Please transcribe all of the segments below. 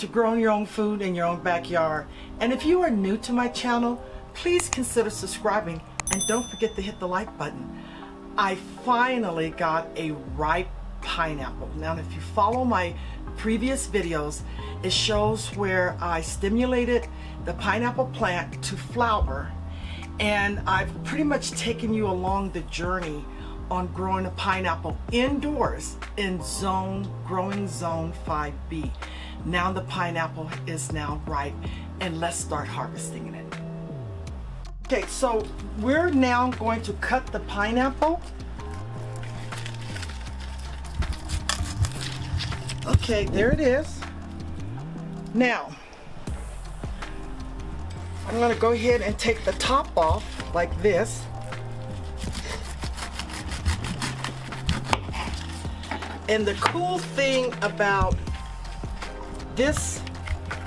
to growing your own food in your own backyard. And if you are new to my channel, please consider subscribing and don't forget to hit the like button. I finally got a ripe pineapple. Now if you follow my previous videos, it shows where I stimulated the pineapple plant to flower and I've pretty much taken you along the journey on growing a pineapple indoors in zone growing zone 5b now the pineapple is now ripe and let's start harvesting it. Okay so we're now going to cut the pineapple. Okay there it is. Now I'm going to go ahead and take the top off like this. And the cool thing about this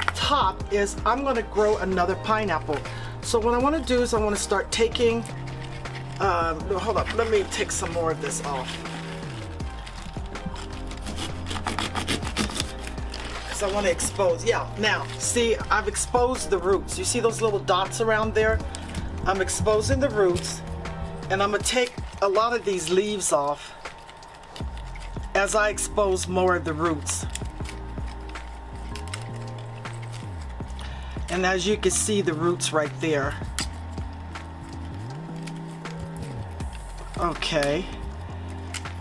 top is I'm going to grow another pineapple. So what I want to do is I want to start taking, um, no, hold up, let me take some more of this off. Cause I want to expose. Yeah, now, see, I've exposed the roots. You see those little dots around there? I'm exposing the roots, and I'm to take a lot of these leaves off as I expose more of the roots. And as you can see, the roots right there. Okay.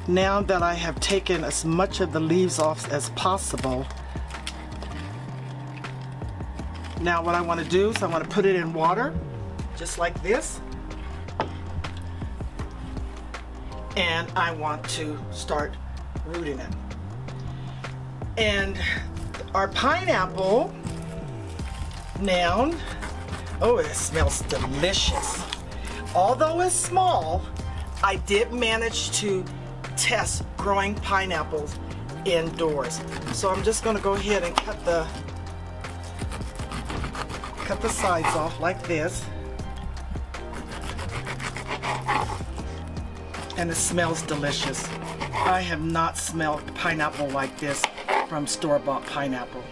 Now that I have taken as much of the leaves off as possible, now what I want to do is I want to put it in water, just like this. And I want to start rooting it. And our pineapple, now, oh it smells delicious. Although it's small, I did manage to test growing pineapples indoors. So I'm just going to go ahead and cut the cut the sides off like this. And it smells delicious. I have not smelled pineapple like this from store-bought pineapple.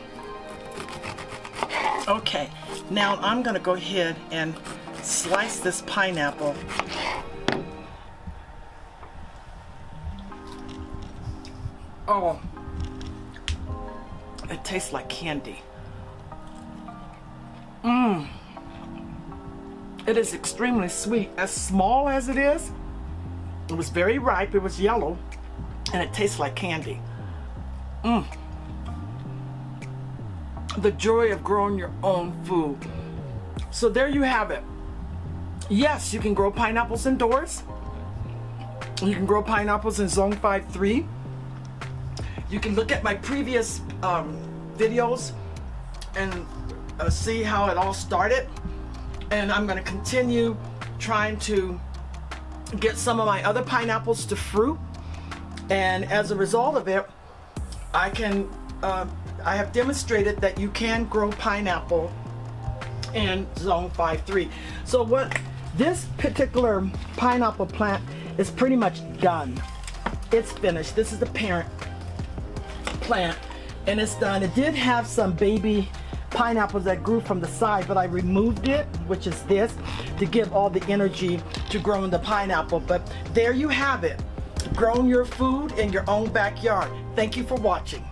Okay, now I'm going to go ahead and slice this pineapple Oh, it tastes like candy. Mmm. It is extremely sweet. As small as it is, it was very ripe. It was yellow. And it tastes like candy. Mmm. The joy of growing your own food. So there you have it. Yes, you can grow pineapples indoors. You can grow pineapples in Zone 5b. You can look at my previous um, videos and uh, see how it all started. And I'm going to continue trying to get some of my other pineapples to fruit. And as a result of it, I can, uh, I have demonstrated that you can grow pineapple in zone 5b. So what this particular pineapple plant is pretty much done. It's finished. This is the parent plant and it's done. It did have some baby pineapples that grew from the side, but I removed it, which is this, to give all the energy to growing the pineapple. But there you have it, growing your food in your own backyard. Thank you for watching.